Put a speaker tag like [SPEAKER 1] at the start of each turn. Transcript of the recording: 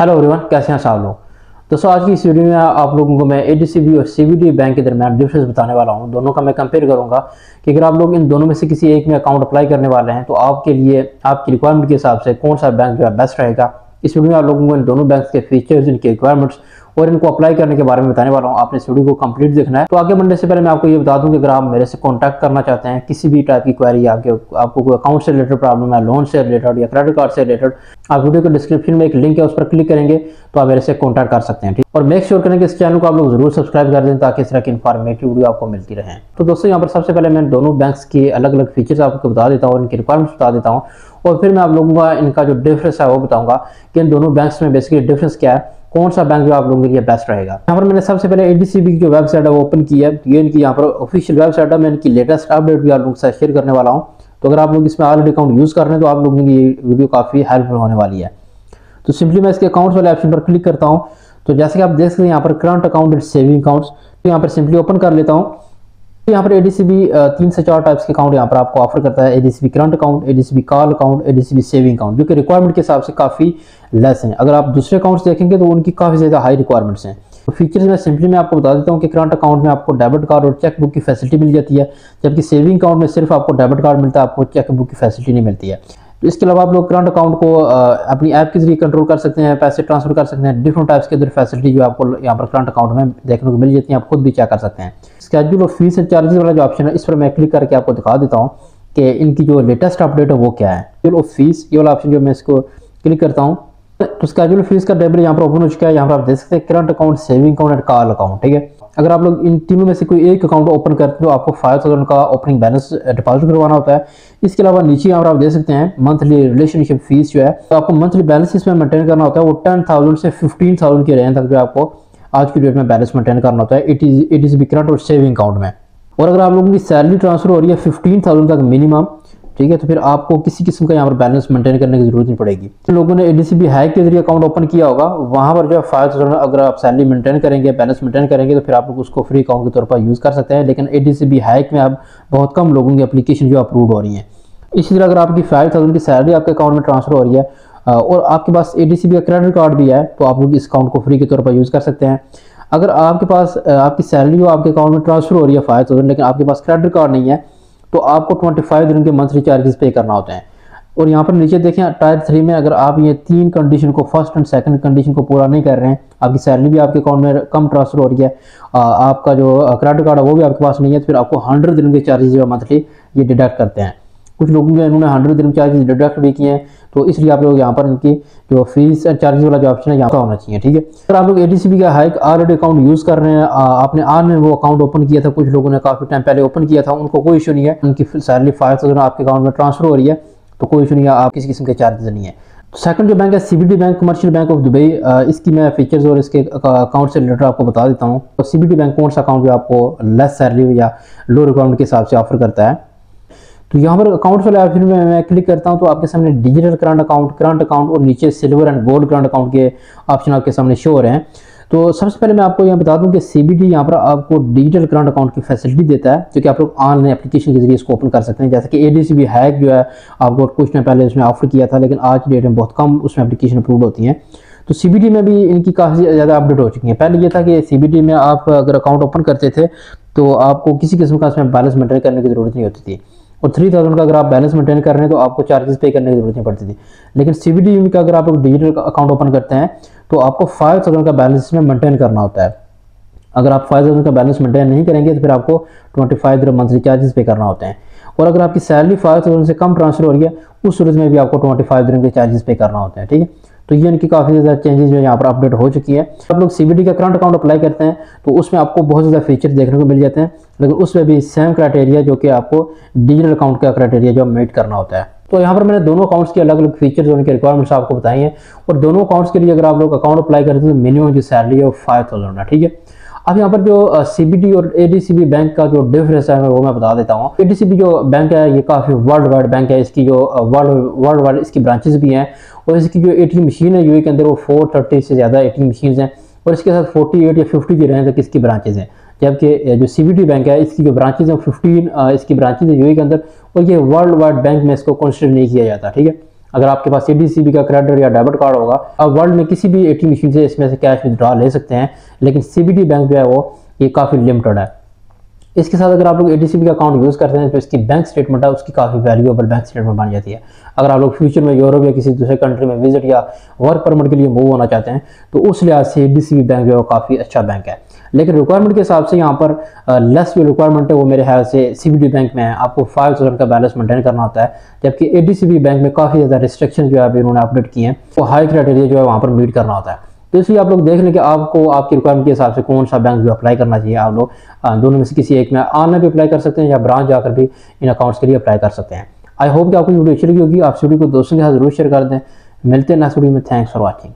[SPEAKER 1] Hello everyone कैसे हैं सब लोग? दोस्तों, आज की इस वीडियो में आप लोगों को मैं एडीसीबी और सीबीडी बैंक के दरमियान डिफरेंस बताने वाला हूँ। दोनों का मैं कंपेयर करूँगा कि अगर आप लोग इन दोनों में से किसी एक में अकाउंट अप्लाई करने वाले हैं तो आपके लिए, आपकी रिक्वायरमेंट के हिसाब से कौन सा बैंक जो है बेस्ट रहेगा। इस वीडियो में आप लोगों को इन दोनों बैंक के फीचर्स इनकी रिक्वायरमेंट्स और इनको अप्लाई करने के बारे में बताने वाला हूँ। आपने इस वीडियो को कंप्लीट देखना है। तो आगे बढ़ने से पहले मैं आपको ये बता दूँ कि अगर आप मेरे से कॉन्टैक्ट करना चाहते हैं, किसी भी टाइप की क्वारी आपके, आपको कोई अकाउंट से रिलेटेड प्रॉब्लम है लोन से रिलेटेड या क्रेडिट कार्ड से रिलेटेड आप वीडियो के डिस्क्रिप्शन में एक लिंक है, उस पर क्लिक करेंगे तो आप मेरे से कॉन्टैक्ट कर सकते हैं, ठीक? और मेक श्योर करें कि इस चैनल को आप लोग ज़रूर सब्सक्राइब कर दें ताकि इस तरह की इन्फॉर्मेटिव वीडियो आपको मिलती रहे। तो दोस्तों, यहाँ पर सबसे पहले मैं दोनों बैंक के अलग अलग फीचर्स आपको बता देता हूँ इनकी रिक्वायरमेंट्स बता देता हूँ। और फिर मैं आप लोगों का इनका जो डिफरेंस है वो बताऊँगा कि इन दोनों बैंक्स में बेसिकली डिफरेंस क्या है, कौन सा बैंक जो आप लोगों के लिए बेस्ट रहेगा। यहाँ पर मैंने सबसे पहले एडीसीबी की जो वेबसाइट है वो ओपन की है, ये इनकी यहाँ पर ऑफिशियल वेबसाइट है, मैं इनकी लेटेस्ट अपडेट भी आप लोगों के साथ शेयर करने वाला हूँ। तो अगर आप लोग इसमें ऑलरेडी अकाउंट यूज़ कर रहे हैं तो आप लोगों की ये वीडियो काफ़ी हेल्पफुल होने वाली है। तो सिंपली मैं इसके अकाउंट्स वाले ऑप्शन पर क्लिक करता हूँ। तो जैसे कि आप देख सकते हैं, यहाँ पर current account and saving accounts तो यहाँ पर सिंपली ओपन कर लेता हूँ। तो यहाँ पर एडीसीबी तीन से चार टाइप्स के अकाउंट यहाँ पर आपको ऑफ़र करता है। ADCB current account ADCB call account ADCB saving account जो कि रिक्वायरमेंट के हिसाब से काफ़ी लेस हैं। अगर आप दूसरे अकाउंट्स देखेंगे तो उनकी काफ़ी ज़्यादा हाई रिक्वायरमेंट्स हैं। तो फीचर्स में सिंपली मैं आपको बता देता हूँ कि करंट अकाउंट में आपको डेबिट कार्ड और चेक बुक की फैसिलिटी मिल जाती है, जबकि सेविंग अकाउंट में सिर्फ़ आपको डेबिट कार्ड मिलता है, आपको चेक बुक की फैसिलिटी नहीं मिलती है। तो इसके अलावा आप लोग करंट अकाउंट को अपनी ऐप के ज़रिए कंट्रोल कर सकते हैं, पैसे ट्रांसफ़र कर सकते हैं डिफरेंट टाइप्स के अंदर फैसिलिटी जो आपको यहाँ पर करंट अकाउंट में देखने को मिल जाती है, आप खुद भी चेक कर सकते हैं। Schedule of fees and charges वाला जो ऑप्शन है, इस पर मैं क्लिक करके आपको दिखा देता हूँ कि इनकी जो लेटेस्ट अपडेट है वो क्या है। ऑफ़ फ़ीस ये वाला ऑप्शन जो मैं इसको क्लिक करता हूँ। तो स्केड्यूल फ़ीस का टेबल यहाँ पर ओपन हो चुका है, यहाँ पर आप देख सकते हैं current account saving account and call account ठीक है? अगर आप लोग इन तीनों में से कोई एक अकाउंट ओपन करते हैं तो आपको फाइव थाउज़ेंड का ओपनिंग बैलेंस डिपॉजिट करवाना होता है। इसके अलावा नीचे यहाँ पर आप देख सकते हैं मंथली रिलेशनशिप फ़ीस जो है तो आपको मंथली बैलेंस इसमें मेंटेन करना होता है। वो टेन थाउज़ेंड से फिफ्टीन थाउज़ेंड के रेंज तक जो आपको आज की डेट में बैलेंस मेंटेन करना होता है। It is it is B current और सेविंग अकाउंट में। और अगर आप लोगों की सैलरी ट्रांसफ़र हो रही है फिफ्टीन थाउज़ेंड तक मिनिमम ठीक है? तो फिर आपको किसी किस्म का यहाँ पर बैलेंस मेंटेन करने की ज़रूरत नहीं पड़ेगी। तो लोगों ने एडीसीबी हैक के ज़रिए अकाउंट ओपन किया होगा। वहाँ पर जो है फाइव थाउज़ेंड अगर आप सैलरी मेंटेन करेंगे बैलेंस मेंटेन करेंगे तो फिर आप लोग उसको फ्री अकाउंट के तौर पर यूज़ कर सकते हैं। लेकिन एडीसीबी हैक में अब बहुत कम लोगों की अपलीकेशन जो अप्रूव हो रही है। इसी तरह अगर आपकी फाइव थाउज़ेंड की सैलरी आपके अकाउंट में ट्रांसफ़र हो रही है और आपके पास ए का क्रेडिट कार्ड भी है तो आप लोग इस अकाउंट को फ्री के तौर पर यूज़ कर सकते हैं। अगर आपके पास आपकी सैलरी हो, आपके अकाउंट में ट्रांसफ़र हो रही है फाइव थाउज़ेंड लेकिन आपके पास क्रेडिट कार्ड नहीं है तो आपको ट्वेंटी फाइव दिन के मंथली चार्जेस पे करना होते हैं। और यहाँ पर नीचे देखें टायर थ्री में अगर आप ये तीन कंडीशन को फ़र्स्ट एंड सेकंड कंडीशन को पूरा नहीं कर रहे हैं आपकी सैलरी भी आपके अकाउंट में कम ट्रांसफ़र हो रही है आ, आपका जो क्रेडिट कार्ड है वो भी आपके पास नहीं है तो फिर आपको हंड्रेड दिन के चार्जेस जो मंथली ये डिडक्ट करते हैं। कुछ लोगों के इन्होंने हंड्रेड दिन चार्जेस डिडक्ट भी किए हैं तो इसलिए आप लोग यहाँ पर इनकी जो फ़ीस चार्जेस वाला जो ऑप्शन है, यहाँ पर होना चाहिए, ठीक है? अगर आप लोग एडीसीबी का हाइक ऑलरेडी अकाउंट यूज़ कर रहे हैं आपने आज में वो अकाउंट ओपन किया था, कुछ लोगों ने काफ़ी टाइम पहले ओपन किया था, उनको कोई इशू नहीं है, उनकी सैलरी फाइव थाउज़ेंड आपके अकाउंट में ट्रांसफ़र हो रही है तो कोई इशू नहीं है, आप किसी किस्म के चार्जेस नहीं है। सेकंड जो बैंक है CBD bank commercial bank of Dubai इसकी मैं फीचर्स और इसके अकाउंट से रिलेटेड आपको बता देता हूँ। तो सीबीडी बैंक कौन सा अकाउंट जो आपको लेस सैलरी या लो रिक्वायरमेंट के हिसाब से ऑफ़र करता है? तो यहाँ पर अकाउंट वाले ऑप्शन में मैं क्लिक करता हूँ तो आपके सामने digital current account current account और नीचे silver and gold current account के ऑप्शन आपके सामने शो हो रहे हैं। तो सबसे पहले मैं आपको यहाँ बता दूँ कि सी बी डी यहाँ पर आपको डिजिटल करंट अकाउंट की फैसिलिटी देता है, जो कि आप लोग ऑनलाइन एप्लीकेशन के ज़रिए इसको ओपन कर सकते हैं। जैसे कि एडीसीबी हैक जो है, आपको कुछ टाइम पहले उसमें ऑफ़र किया था, लेकिन आज की डेट में बहुत कम उसमें एप्लीकेशन अप्रूव होती हैं। तो सीबीडी में भी इनकी काफ़ी ज़्यादा अपडेट हो चुकी है। पहले ये था कि सीबीडी में आप अगर अकाउंट ओपन करते थे तो आपको किसी किस्म का उसमें बैलेंस मेंटेन करने की ज़रूरत नहीं होती थी। और थ्री थाउज़ेंड का अगर आप बैलेंस मेंटेन कर रहे हैं तो आपको चार्जेस पे करने की ज़रूरत नहीं पड़ती थी। लेकिन सीबीडी का अगर आप डिजिटल अकाउंट ओपन करते हैं तो आपको फाइव थाउज़ेंड का बैलेंस में मेंटेन करना होता है। अगर आप फाइव थाउज़ेंड का बैलेंस मेंटेन नहीं करेंगे तो फिर आपको ट्वेंटी फाइव मंथली चार्जेस पे करना होते हैं। और अगर आपकी सैलरी फाइव थाउज़ेंड से कम ट्रांसफ़र हो रही है, उस सूरत में भी आपको ट्वेंटी फाइव के चार्जेस पे करना होते हैं, ठीक है? तो ये इनकी काफ़ी ज़्यादा चेंजेस जो यहाँ पर अपडेट हो चुकी है। आप लोग सीबीडी का करंट अकाउंट अप्लाई करते हैं तो उसमें आपको बहुत ज़्यादा फीचर देखने को मिल जाते हैं, लेकिन उसमें भी सेम क्राइटेरिया जो कि आपको डिजिटल अकाउंट का क्राइटेरिया जो मीट करना होता है। तो यहाँ पर मैंने दोनों अकाउंट्स के अलग अलग फीचर्स और उनके रिक्वायरमेंट्स आपको बताई हैं, और दोनों अकाउंट्स के लिए अगर आप लोग अकाउंट अप्लाई करते हैं तो मिनिमम जो सैलरी है वो फाइव थाउज़ेंड है ठीक है? अब यहाँ पर जो सीबीडी और एडीसीबी बैंक का जो डिफरेंस है, वो मैं बता देता हूँ। एडीसीबी जो बैंक है, ये काफ़ी वर्ल्ड वाइड बैंक है। इसकी जो वर्ल्ड वर्ल्ड वाइड इसकी ब्रांचेस भी हैं और इसकी जो एटीएम मशीन है यूए के अंदर वो फोर थर्टी से ज़्यादा एटीएम मशीन हैं और इसके साथ फोर्टी एट या फिफ्टी की रेंज तक इसकी ब्रांचेज हैं। जबकि जो सीबीडी बैंक है, इसकी जो ब्रांचेज हैं फिफ्टीन इसकी ब्रांचेज है यूए के अंदर और ये वर्ल्ड वाइड बैंक में इसको कंसिडर नहीं किया जाता, ठीक है? अगर आपके पास सी का क्रेडिट या डेबिट कार्ड होगा आप वर्ल्ड में किसी भी ए मशीन से इसमें से कैश विदड्रॉ ले सकते हैं, लेकिन सी बैंक जो है वो ये काफ़ी लिमिटेड है। इसके साथ अगर आप लोग एडीसीबी का अकाउंट यूज़ करते हैं तो इसकी बैंक स्टेटमेंट है, उसकी काफ़ी वैल्यूएबल बैंक स्टेटमेंट बन जाती है। अगर आप लोग फ्यूचर में यूरोप या किसी दूसरे कंट्री में विज़िट या वर्क परमिट के लिए मूव होना चाहते हैं तो उस लिहाज से ए बैंक जो है काफ़ी अच्छा बैंक है। लेकिन रिक्वायरमेंट के हिसाब से यहाँ पर लेस जो रिक्वायरमेंट है वो मेरे ख्याल से सी बैंक में है। आपको फाइव थाउज़ेंड का बैलेंस मेंटेन करना होता है, जबकि ADCB बैंक में काफ़ी ज़्यादा रिस्ट्रिक्शन जो है अभी उन्होंने अपडेट किए हैं, वो हाई क्राइटेरिया जो है वहाँ पर मीट करना होता है। तो इसलिए आप लोग देख लें कि आपको आपकी रिक्वायरमेंट के हिसाब से कौन सा बैंक जो अप्लाई करना चाहिए आप लोग। दोनों में से किसी एक में ऑनलाइन भी अप्लाई कर सकते हैं या ब्रांच जाकर भी इन अकाउंट्स के लिए अप्लाई कर सकते हैं। आई होप कि आपको वीडियो अच्छी लगी होगी। आप वीडियो को दोस्तों के साथ ज़रूर शेयर कर दें। मिलते हैं नेक्स्ट वीडियो में। Thanks for watching